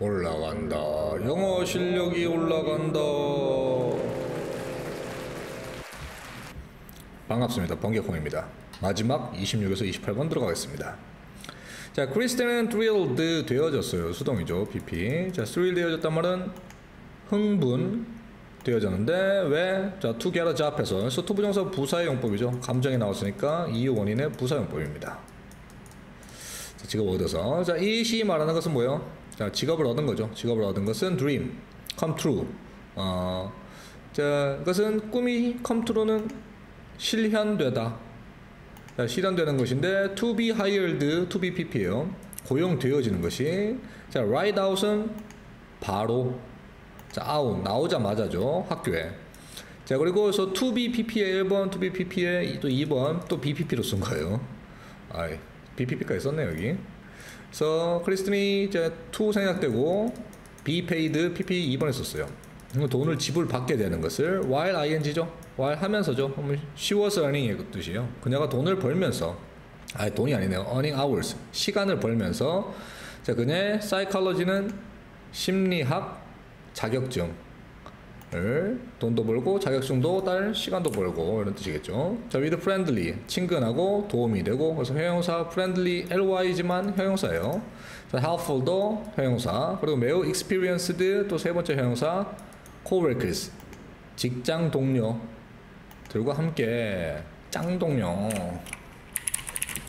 올라간다. 영어 실력이 올라간다. 반갑습니다. 번개콩입니다. 마지막 26에서 28번 들어가겠습니다. 자, 크리스틴은 thrilled 되어졌어요. 수동이죠. PP. 자, thrilled 되어졌단 말은 흥분 되어졌는데 왜? 자, to get a job에서 그래서 to 부정사 부사의 용법이죠. 감정이 나왔으니까 이 원인의 부사 용법입니다. 자, 직업 얻어서 자, 이 시 말하는 것은 뭐예요? 자, 직업을 얻은 거죠. 직업을 얻은 것은 dream, come true. 어, 자, 그것은 꿈이 come true는 실현되다. 자, 실현되는 것인데 to be hired, to be pp예요. 고용되어지는 것이. 자, right out은 바로. 자, out 나오자마자죠. 학교에. 자, 그리고 그래서 to be pp에 1번, to be pp에 또 2번, 또 bpp로 쓴 거예요. 아이, bpp까지 썼네 여기. 그래서 크리스틴이 이제 to 생략되고 be paid, pp 2번에 썼어요. 돈을 지불받게 되는 것을 while ing죠. while 하면서죠. she earning의 뜻이에요. 그녀가 돈을 벌면서 아 돈이 아니네요. earning hours 시간을 벌면서 자 그녀의 psychology는 심리학 자격증을 돈도 벌고 자격증도 딸 시간도 벌고 이런 뜻이겠죠. 자 with friendly. 친근하고 도움이 되고 그래서 형용사 friendly ly지만 형용사예요. 자 helpful도 형용사. 그리고 매우 experienced 또 세 번째 형용사 coworkers. 직장 동료들과 함께. 짱 동료.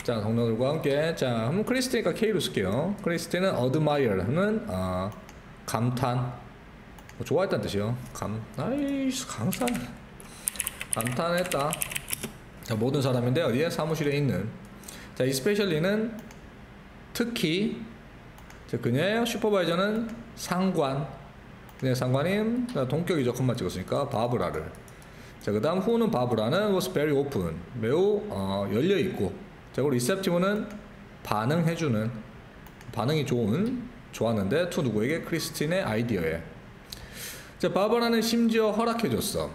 자 동료들과 함께. 자 한번 크리스티니까 K로 쓸게요. 크리스티는 admire는 어, 감탄 뭐 좋아했다는 뜻이요. 감 아이씨 강산 감탄했다. 자 모든 사람인데 어디에? 사무실에 있는. 자 especially는 특히 자 그녀의 슈퍼바이저는 상관. 그냥 상관님 동격이죠. 콤마 찍었으니까. 바브라를. 자그 다음 who는 바브라는 was very open. 매우 어, 열려있고. 자 그리고 receptive는 반응해주는 반응이 좋은 좋았는데 to 누구에게? 크리스틴의 아이디어에 자 바브라는 심지어 허락해줬어.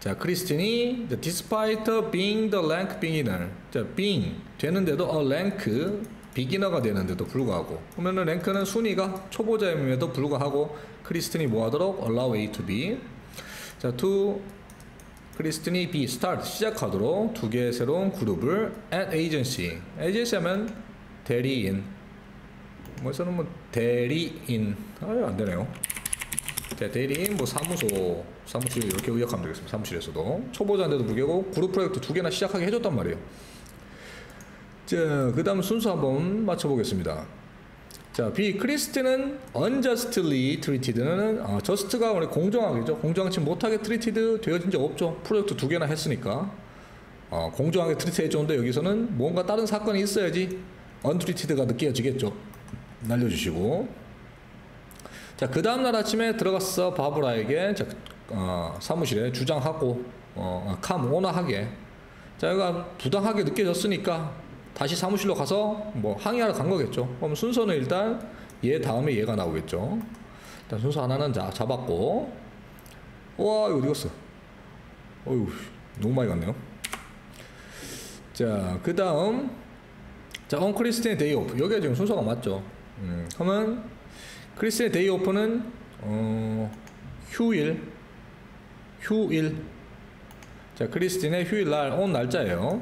자 크리스틴이 despite being the rank beginner. 자 being 되는데도 a rank 비기너가 되는데도 불구하고. 그러면은 랭크는 순위가 초보자임에도 불구하고 크리스틴이 뭐하도록 allow A to B. 자 to 크리스틴이 B start 시작하도록 두 개의 새로운 그룹을 at agency. agency 하면 대리인. 뭐에서는 뭐 대리인. 아유 안 되네요 자, 대리인 뭐 사무소 사무실 이렇게 의역하면 되겠습니다 사무실에서도 초보자인데도 불구하고 그룹 프로젝트 두 개나 시작하게 해줬단 말이에요 자, 그 다음 순서 한번 맞춰보겠습니다. 자, B. 크리스틴은 unjustly treated는 어, just가 우리 공정하게죠. 공정하지 못하게 treated 되어진 적 없죠. 프로젝트 두 개나 했으니까. 어, 공정하게 treat 해줬는데 여기서는 뭔가 다른 사건이 있어야지 untreated가 느껴지겠죠. 날려주시고. 자, 그 다음날 아침에 들어갔어 바브라에게 자, 어, 사무실에 주장하고 어, 캄 온화하게 자, 여기가 부당하게 느껴졌으니까 다시 사무실로 가서 뭐 항의하러 간 거겠죠. 그럼 순서는 일단 얘 다음에 얘가 나오겠죠. 일단 순서 하나는 자, 잡았고. 와, 이거 어디 갔어? 어휴, 너무 많이 갔네요. 자, 그 다음. 자, on 크리스틴의 day off. 여기가 지금 순서가 맞죠. 음, 그러면 크리스틴의 day off는, 어, 휴일. 휴일. 자, 크리스틴의 휴일 날, on 날짜예요.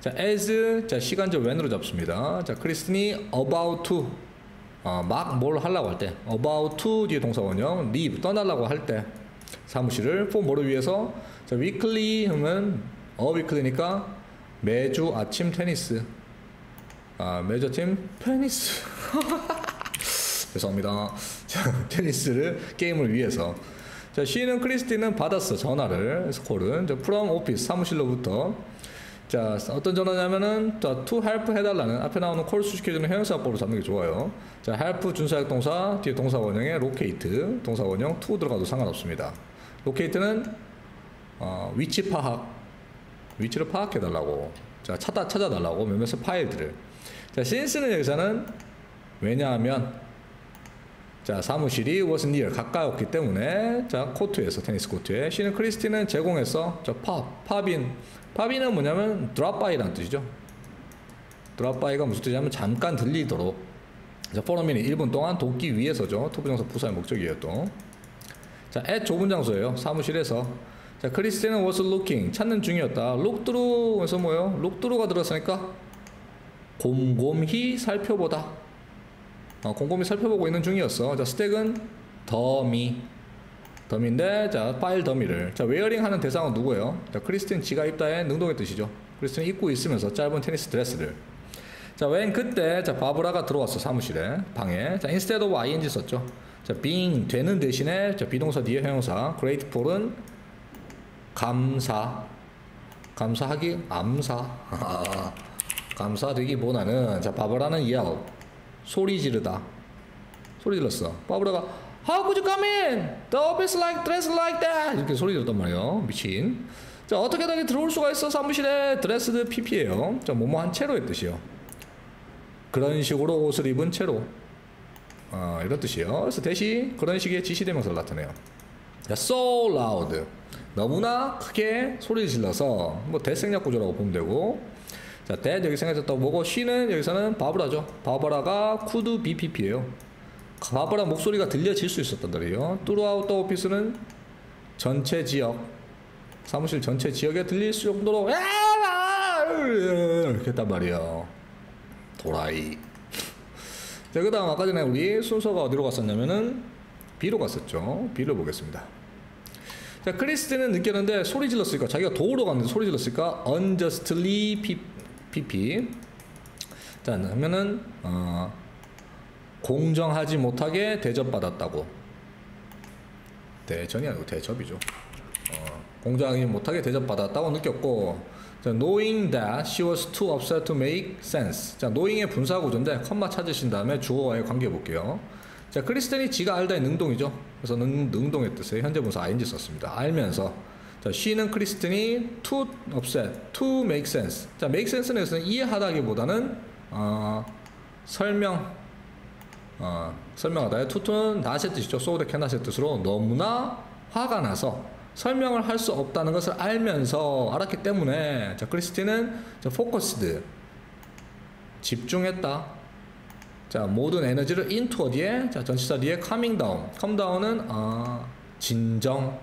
자, as 자 시간적 when으로 잡습니다. 자, 크리스틴이 about to 어, 막 뭘 하려고 할 때 about to 뒤에 동사 원형 leave 떠나려고 할 때 사무실을 for 뭐를 위해서 자, weekly 하면 어 weekly니까 매주 아침 테니스 아 매주 아침 테니스 죄송합니다. 자, 테니스를 게임을 위해서. 자, she는 크리스틴은 받았어 전화를. 스콜은. from office 사무실로부터. 자, 어떤 전화냐면은 자, to help 해달라는. 앞에 나오는 콜 수식해주는 형용사법으로 잡는 게 좋아요. 자, help 준사역 동사 뒤에 동사 원형에 locate. 동사 원형 to 들어가도 상관없습니다. locate는 어, 위치 파악. 위치를 파악해달라고. 자 찾아 찾아달라고. 몇몇의 파일들을. 자 since는 여기서는 왜냐하면 자 사무실이 was near 가까웠기 때문에 자 코트에서 테니스 코트에 she는 크리스티는 제공해서 자 pop, pop in pop in은 뭐냐면 drop by라는 뜻이죠. by가 무슨 뜻이냐면 잠깐 들리도록 자, minute 1분 동안 돕기 위해서죠. to부정사 부사의 목적이에요 또. 자, at 좁은 장소예요. 사무실에서. 자, 크리스티는 was looking 찾는 중이었다. look through에서 뭐예요? look through가 들었으니까 곰곰히 살펴보다. 어, 곰곰이 살펴보고 있는 중이었어. 자, stack은 더미. 더미인데, 자, 파일 더미를. 자, wearing 하는 대상은 누구예요? 자, 크리스틴 지가 입다의 능동의 뜻이죠. 크리스틴 입고 있으면서 짧은 테니스 드레스를. 자, when 그때, 자, 바브라가 들어왔어, 사무실에, 방에. 자, instead of ing 썼죠. 자, being, 되는 대신에, 자, be동사 뒤에 형용사, grateful은 감사. 감사하기, 암사. 감사되기보다는, 자, 바브라는 yell. 소리 지르다. 소리 질렀어. 바브라가 How could you come in? The office like dressed like that. 이렇게 소리 질렀단 말이에요. 미친. 자 어떻게 다니 들어올 수가 있어 사무실에 dressed PP예요. 자 뭐뭐 한 채로의 뜻이요. 그런 식으로 옷을 입은 채로. 어, 이런 뜻이에요. 그래서 대신 그런 식의 지시대명사를 나타내요. 자, so loud. 너무나 크게 소리를 질러서 뭐 대생략 구조라고 보면 되고 자, that 여기 생각했다고 보고 she는 여기서는 바브라죠. 바브라가 could be pp예요. 바브라 목소리가 들려질 수 있었단 말이에요. throughout the office는 전체 지역 사무실 전체 지역에 들릴 수 정도로 이렇게 했단 말이에요. 도라이. 자, 그 다음 아까 전에 우리 순서가 어디로 갔었냐면은 B로 갔었죠. B를 보겠습니다. 자, 크리스티는 느꼈는데 소리 질렀으니까 자기가 도우러 갔는데 소리 질렀으니까 unjustly pp. 자, 하면은 어, 공정하지 못하게 대접받았다고. 대전이 아니고 대접이죠. 어, 공정하지 못하게 대접받았다고 느꼈고 자, knowing that she was too upset to make sense. 자, knowing의 분사 구조인데 컴마 찾으신 다음에 주어와의 관계 볼게요. 자, 크리스텐이 지가 알다의 능동이죠. 그래서 능, 능동의 뜻에 현재 분사 ing 썼습니다. 알면서 자, she는 크리스텐이 too upset, to make sense. 자, make sense는 여기서 이해하다기보다는 어, 설명 어, 설명하다의 투투는 나의 뜻이죠. 소우데 캐나의 뜻으로 너무나 화가 나서 설명을 할 수 없다는 것을 알면서 알았기 때문에 자 크리스티는 자 focused 집중했다. 자 모든 에너지를 into 어디에 자 전치사 뒤에 calming down. calm down은 아 진정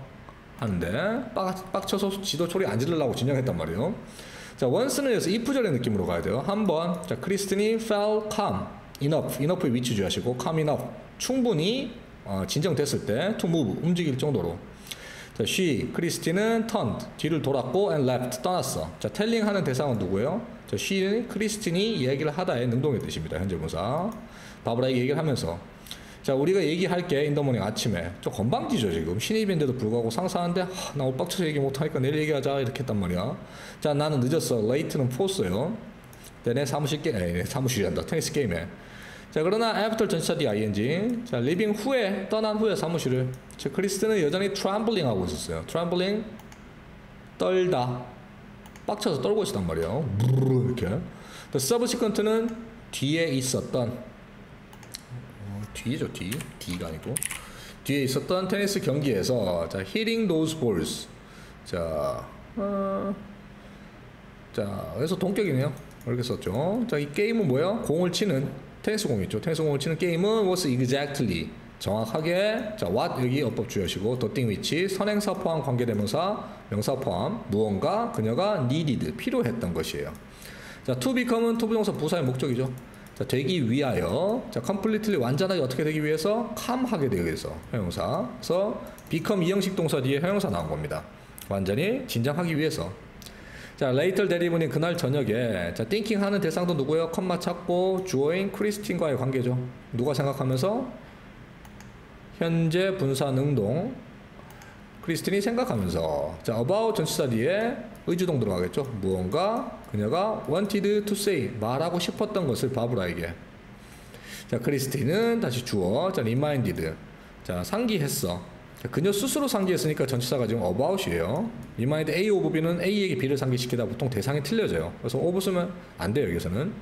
하는데 빡, 빡쳐서 지도 소리 안 지르려고 진정했단 말이에요. 자 once는 여기서 if절의 느낌으로 가야 돼요. 한번 자 크리스틴이 felt calm enough enough의 위치 주의하시고 calm enough 충분히 어, 진정됐을 때 to move 움직일 정도로 자, she, 크리스티는 turned, 뒤를 돌았고 and left, 떠났어. 자, telling 하는 대상은 누구예요? 자, she, 크리스틴이 얘기를 하다의 능동의 뜻입니다. 현재 분사. 바브라에게 얘기를 하면서. 자, 우리가 얘기할 게, in the morning 아침에. 좀 건방지죠, 지금. 신입인데도 불구하고 상사한테, 하, 나 빡쳐서 얘기 못하니까 내일 얘기하자, 이렇게 했단 말이야. 자, 나는 늦었어. late는 for 써요. 내 사무실 게, 에이, 사무실이 한다. 테니스 게임에. 자 그러나 after 전치사 D ing 자 living 후에 떠난 후에 사무실을 자 크리스트는 여전히 트럼블링 하고 있었어요 트럼블링 떨다 빡쳐서 떨고 있었단 말이에요 이렇게 the subsequent는 뒤에 있었던 어, 뒤죠 뒤. D가 아니고. 뒤에 있었던 테니스 경기에서 자 hitting those balls. 자 어, 자 그래서 동격이네요. 이렇게 썼죠. 자 이 게임은 뭐야? 공을 치는 테니스 공 있죠. 테니스 공을 치는 게임은 was exactly. 정확하게 자 what 여기 어법 주의하시고 the thing which 선행사 포함 관계대명사 명사 포함 무언가 그녀가 needed 필요했던 것이에요. 자 to become은 to부정사 부사의 목적이죠. 자 되기 위하여. 자 completely 완전하게 어떻게 되기 위해서? calm하게 되기 위해서. 형용사. 그래서 become 이형식 동사 뒤에 형용사 나온 겁니다. 완전히 진정하기 위해서. 자, later 대리문이 그날 저녁에 자, thinking 하는 대상도 누구예요? 컴마 찾고 주어인 크리스틴과의 관계죠. 누가 생각하면서? 현재 분사 능동. 크리스틴이 생각하면서. 자, about 전치사 뒤에 의주동 들어가겠죠. 무언가 그녀가 wanted to say 말하고 싶었던 것을 바브라에게 자, 크리스틴은 다시 주어 자, reminded 자, 상기했어. 그녀 스스로 상기했으니까 전치사가 지금 about이에요. remind A of B는 A에게 B를 상기시키다 보통 대상이 틀려져요. 그래서 of 쓰면 안 돼요, 여기서는.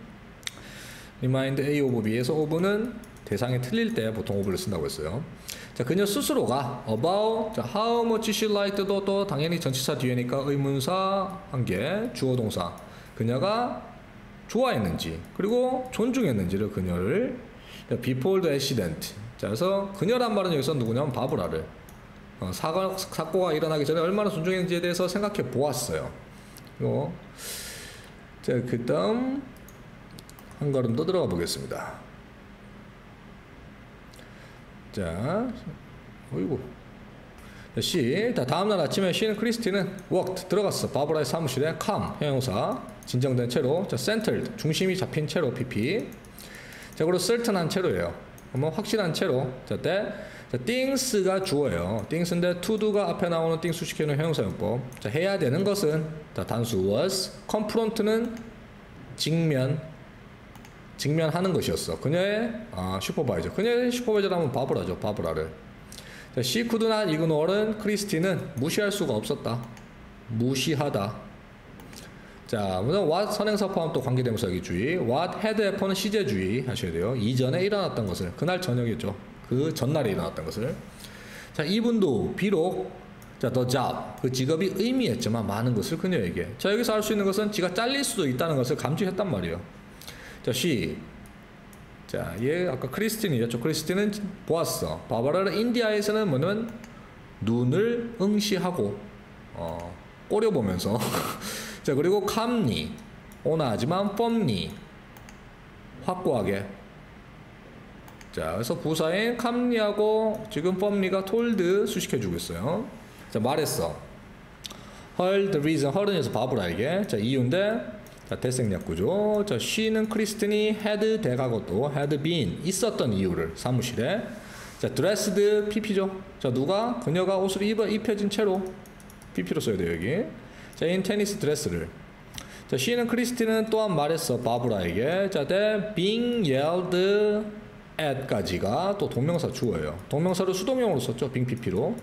remind A of B에서 of는 대상이 틀릴 때 보통 of를 쓴다고 했어요. 자, 그녀 스스로가 about, 자, how much she liked도 또 당연히 전치사 뒤에니까 의문사 한 개, 주어 동사. 그녀가 좋아했는지, 그리고 존중했는지를 그녀를 before the accident. 자, 그래서 그녀란 말은 여기서 누구냐면 바브라를 어, 사고, 사고가 일어나기 전에 얼마나 순종했는지에 대해서 생각해 보았어요. 요. 자, 그 다음 한 걸음 더 들어가 보겠습니다. 자, 어이구. C. 다음날 아침에 C는 크리스티는 worked 들어갔어. 바브라의 사무실에 come 형용사 진정된 채로 자 centered 중심이 잡힌 채로 PP 자 그리고 certain한 채로예요. 그러면 확실한 채로 자 때. 자, things가 주어예요. things인데 to do가 앞에 나오는 things 수식해놓은 형용사용법. 자, 해야 되는 것은 자, 단수 was, confront는 직면, 직면하는 것이었어. 그녀의 아, 슈퍼바이저. 그녀의 슈퍼바이저라면 바브라죠. 바브라를. could not ignore는 크리스티는 무시할 수가 없었다. 무시하다. 자, 우선 what 선행사 포함 또 관계대명사 여기주의. what had happened는 시제 주의 하셔야 돼요. 이전에 일어났던 것을 그날 저녁이죠. 그 전날에 일어났던 것을. 자, 이분도 비록 자, the job 그 직업이 의미했지만 많은 것을 그녀에게. 자, 여기서 알 수 있는 것은 지가 잘릴 수도 있다는 것을 감지했단 말이에요. 자, she 자, 얘 아까 크리스틴이었죠. 크리스틴은 보았어. 바바라를 인디아에서는 뭐냐면 눈을 응시하고 어, 꼬려보면서 자, 그리고 캄니 오나하지만 펌니 확고하게 자, 그래서 부사인 캄리하고 지금 펌리가 톨드 수식해주고 있어요. 자, 말했어. 헐, the reason, 헐은 여기서 바브라에게. 자, 이유인데, 자, 대생략구죠. 자, she는 크리스틴이 had 대가고도 had been, 있었던 이유를 사무실에. 자, dressed, pp죠. 자, 누가? 그녀가 옷을 입어, 입혀진 채로 pp로 써야 돼요, 여기. 자, in 테니스 드레스를. 자, she는 크리스틴은 또한 말했어, 바브라에게. 자, that being yelled at까지가 또 동명사 주어예요. 동명사를 수동형으로 썼죠. 빙PP로.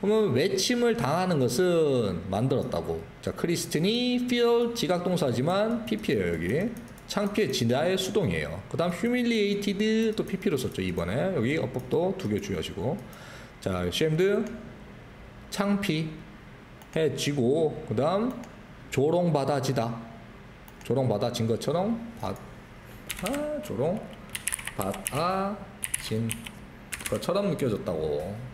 그러면 외침을 당하는 것은 만들었다고. 자, 크리스틴이 feel 지각동사지만 PP예요, 여기. 창피해 지나의 수동이에요. 그 다음 humiliated 또 PP로 썼죠, 이번에. 여기 어법도 두 개 주의하시고. 자, ashamed 창피해지고, 그 다음 조롱받아지다. 조롱받아진 것처럼 받, 아, 조롱. 받아진 것처럼 느껴졌다고.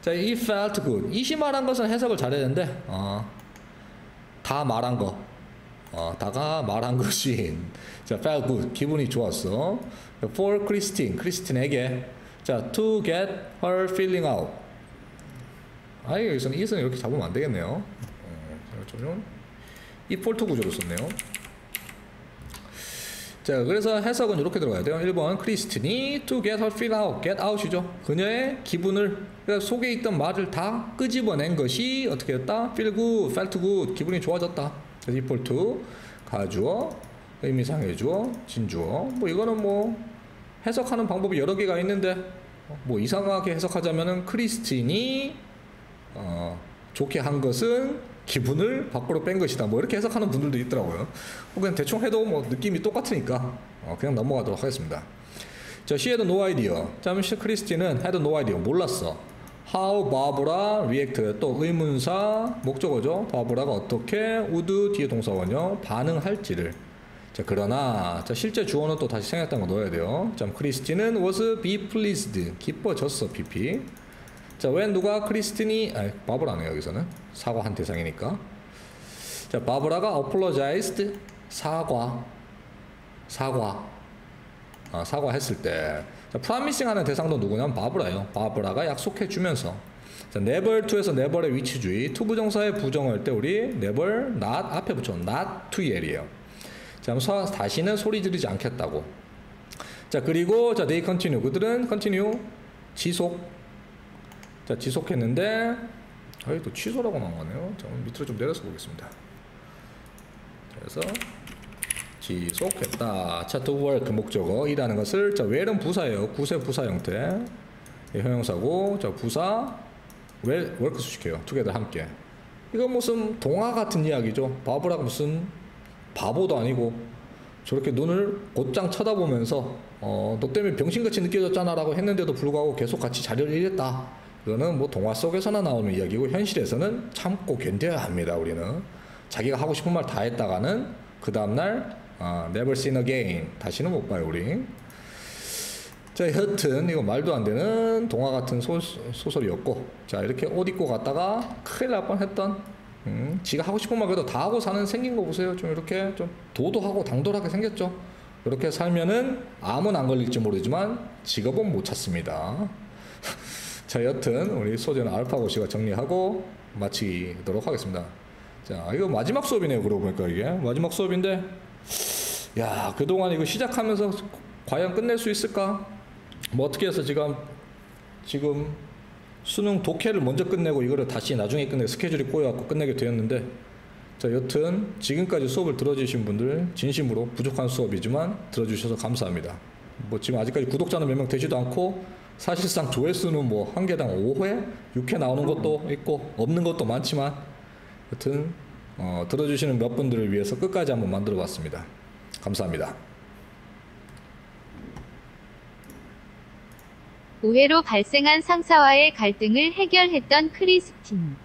자, he felt good. 이시 말한 것은 해석을 잘해야 되는데, 어, 다 말한 거. 어, 다가 말한 것이, 자, felt good. 기분이 좋았어. for Christine. 크리스틴에게. 자, to get her feeling out. 아, 여기서는 이것은 이렇게 잡으면 안 되겠네요. 어, 좀, 이 폴트 구조로 썼네요. 자, 그래서 해석은 이렇게 들어가야 돼요. 1번 크리스틴이 to get her feel out, get out이죠. 그녀의 기분을 그러니까 속에 있던 말을 다 끄집어낸 것이 어떻게 됐다? feel good, felt good, 기분이 좋아졌다. 그래서 equal to 가주어, 의미상의 주어, 진주어. 뭐 이거는 뭐 해석하는 방법이 여러 개가 있는데 뭐 이상하게 해석하자면은 크리스틴이 어, 좋게 한 것은 기분을 밖으로 뺀 것이다. 뭐 이렇게 해석하는 분들도 있더라고요. 그냥 대충 해도 뭐 느낌이 똑같으니까 어, 그냥 넘어가도록 하겠습니다. 자, she had no idea. 잠시 크리스티는 had no idea. 몰랐어. How 바브라 react 또 의문사 목적어죠. 바브라가 어떻게 would 뒤에 동사원요 반응할지를. 자 그러나 자 실제 주어는 또 다시 생각했던 거 넣어야 돼요. 자 크리스티는 was be pleased 기뻐졌어 pp. 자 왜 누가 크리스틴이 아 바브라네요 여기서는 사과한 대상이니까. 자, 바브라가 apologized 사과 사과 아, 사과했을 때 자, promising 하는 대상도 누구냐면 바브라예요. 바브라가 약속해 주면서 자, never to에서 never의 위치주의 to 부정사의 부정할 때 우리 never not 앞에 붙여 not to yet이에요. 자, 그럼 다시는 소리 지르지 않겠다고. 자, 그리고 자, they continue 그들은 continue 지속 자, 지속했는데 아이 또 취소라고 나온 거네요. 자, 밑으로 좀 내려서 보겠습니다. 그래서 지속했다. 자, to work 목적어 일하는 것을 자, where는 부사예요. 구세 부사 형태. 예, 형용사고 자, 부사 work 수식해요. together 함께. 이건 무슨 동화 같은 이야기죠. 바보라고 무슨 바보도 아니고 저렇게 눈을 곧장 쳐다보면서 어, 너 때문에 병신같이 느껴졌잖아 라고 했는데도 불구하고 계속 같이 자리를 잃었다. 그거는 뭐 동화 속에서나 나오는 이야기고 현실에서는 참고 견뎌야 합니다. 우리는 자기가 하고 싶은 말 다 했다가는 그 다음 날 어, never seen again 다시는 못 봐요 우리. 자, 여튼 이거 말도 안 되는 동화 같은 소, 소설이었고, 자 이렇게 옷 입고 갔다가 큰일 날 뻔했던, 음, 지가 하고 싶은 말 그래도 다 하고 사는 생긴 거 보세요. 좀 이렇게 좀 도도하고 당돌하게 생겼죠. 이렇게 살면은 암은 안 걸릴지 모르지만 직업은 못 찾습니다. 자, 여튼 우리 소재는 알파고시가 정리하고 마치도록 하겠습니다. 자, 이거 마지막 수업이네요. 그러고 보니까 이게 마지막 수업인데, 야, 그동안 이거 시작하면서 과연 끝낼 수 있을까? 뭐 어떻게 해서 지금 지금 수능 독해를 먼저 끝내고 이거를 다시 나중에 끝내 스케줄이 꼬여갖고 끝내게 되었는데 자 여튼 지금까지 수업을 들어주신 분들 진심으로 부족한 수업이지만 들어주셔서 감사합니다. 뭐 지금 아직까지 구독자는 몇 명 되지도 않고 사실상 조회수는 뭐 한 개당 5회, 6회 나오는 것도 있고 없는 것도 많지만 여튼 어, 들어주시는 몇 분들을 위해서 끝까지 한번 만들어 봤습니다. 감사합니다. 우회로 발생한 상사와의 갈등을 해결했던 크리스틴.